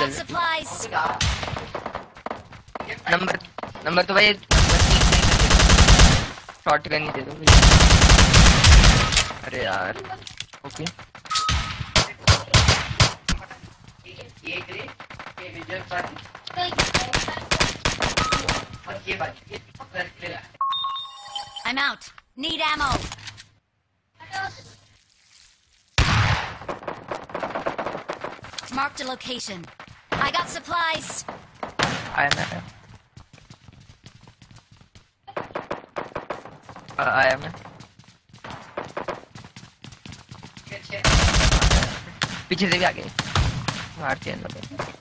I got supplies. Number number तो भाई short gun ही दे दो मुझे। अरे यार okay I'm out. Need ammo. Marked a location. I got supplies. आया मैं आया आ, आया मैं पीछे से भी आ गए मारते हैं लोग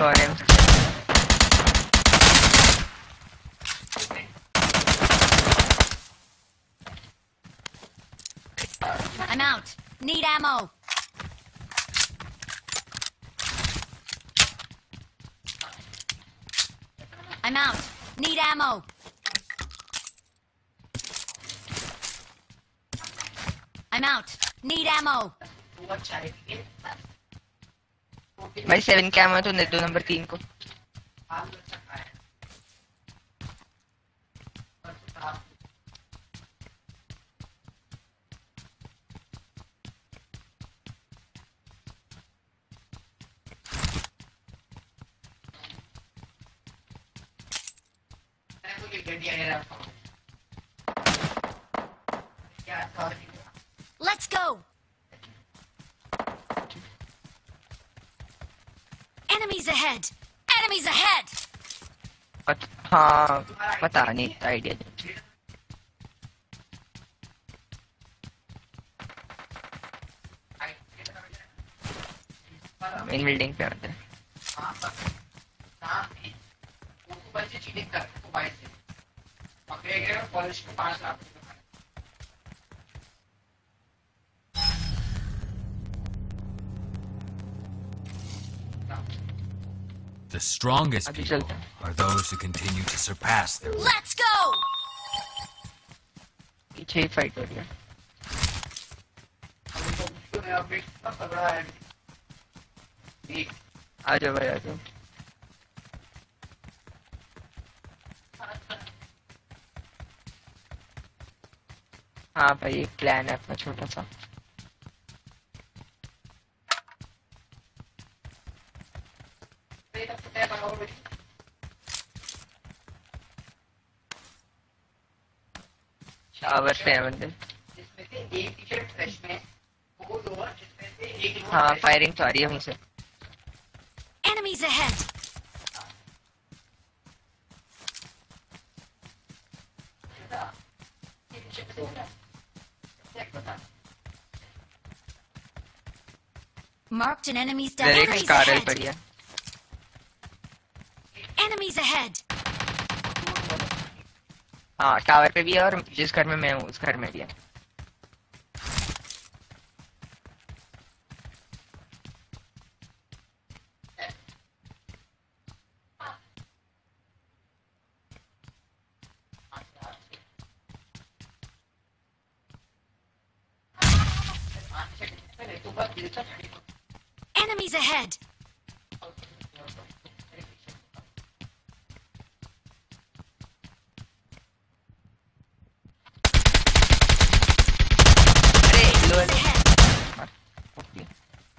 him. I'm out. Need ammo. I'm out. Need ammo. I'm out. Need ammo. What भाई सेवन कैम है तो दो नंबर तीन को Yeah, yeah. Enemies ahead. Enemies ahead. पत, हाँ पता नहीं आइडिया नहीं मेन बिल्डिंग पे आते हैं The strongest अभी people चलते हैं are those who continue to surpass their Let's go. पीछे ही फाइट हो रही है आ जाओ भाई आ जाओ हाँ भाई एक प्लान है अपना छोटा सा शावर पे है बंदे हाँ फायरिंग तो आ रही है हमसे Enemies ahead. Marked an enemy's death. Enemies ahead. पड़ी है Enemies ahead. हाँ टावर पे भी है और जिस घर में मैं हूँ उस घर में भी है Enemies ahead.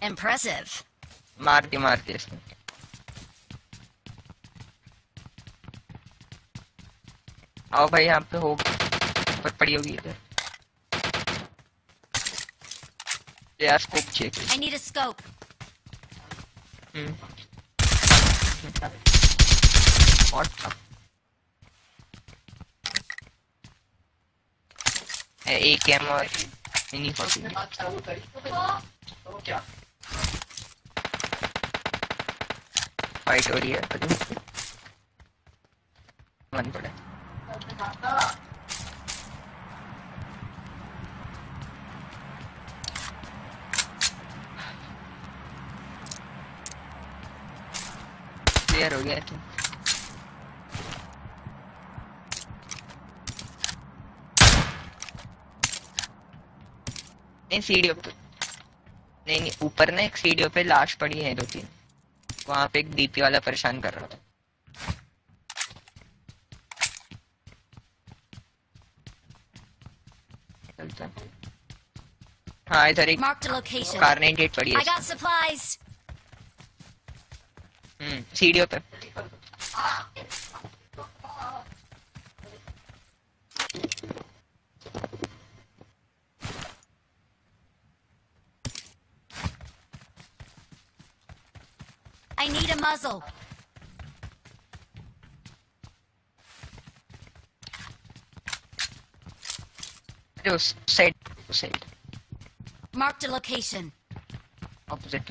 Impressive. मार के मार के इसने आओ भाई यहाँ पे हो ऊपर पड़ी होगी इधर यार scope check I need a scope. हम्म और था एक एम और मिनी फोर्टी फाइट हो रही है मन पड़े क्लियर हो गया नहीं सीढ़ियों पे नहीं नहीं ऊपर ना एक सीढ़ियों पे लाश पड़ी है दो तीन। वहाँ पे एक डीपी वाला परेशान कर रहा था। चलता हाँ। इधर एक. कार 98 पड़ी है हम्म सीढ़ियों पे। I need a muzzle. Side, side. Marked a location. Opposite